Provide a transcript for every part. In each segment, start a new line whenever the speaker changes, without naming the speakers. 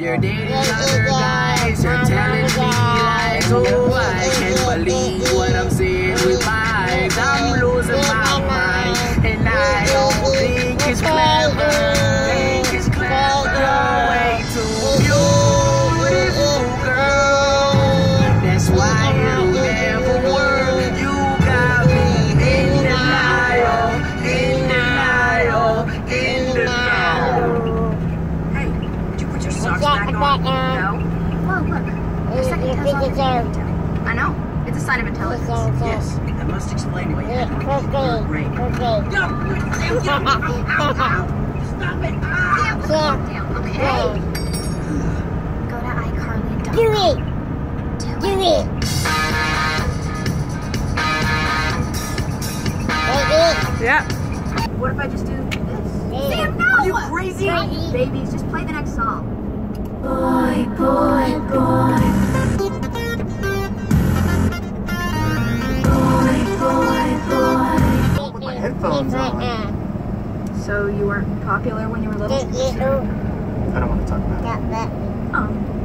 You're dating other guys, you're telling me lies. Oh, I can't believe what I'm seeing with my eyes. I'm
socks back? No. Whoa, look. Your second toe's on the tippy toe. I know. It's a sign of intelligence.
Yes, that must explain why you had to repeat the word rape.
Stop it! Down, okay? Go to iCarly and
Do it!
Do
Do
it.
it!
Yeah.
What if I just do this?
Sam,
no! Are you crazy?
Crazy.
Babies, just play the next song.
Boy, boy, boy. Boy, boy, boy.
Put my headphones on.
So you weren't popular when you were little?
I don't want to talk about it.
Oh.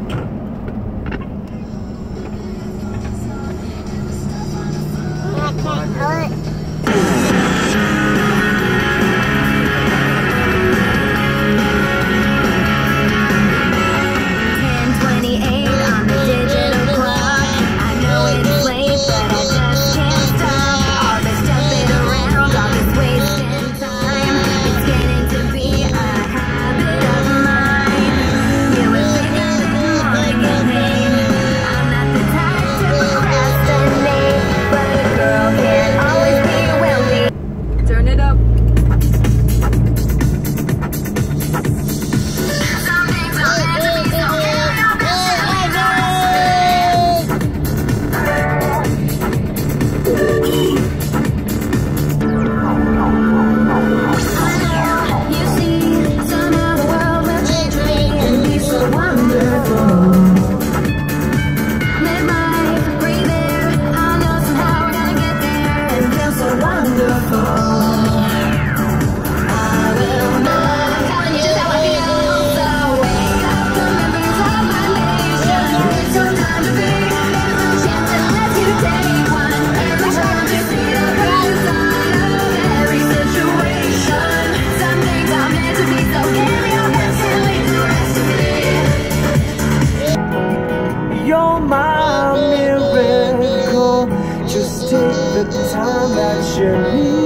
the time
that you need.